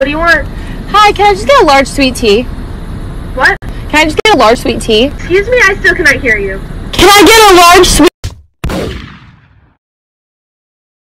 What do you want? Hi, can I just get a large sweet tea? What? Can I just get a large sweet tea? Excuse me, I still cannot hear you. Can I get a large sweet